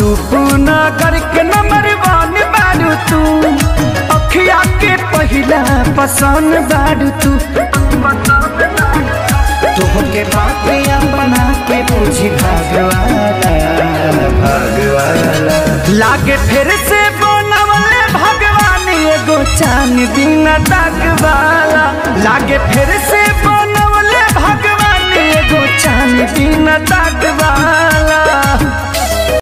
रूप नगर के तू। अखिया के पहला पसंद तू। बना के भगवाना भगवाना लागे फिर से बोलवले भगवान एगो चाँद दिन तक वाला लागे फिर से बोलवले भगवान एगो चाँद दिन तक वाला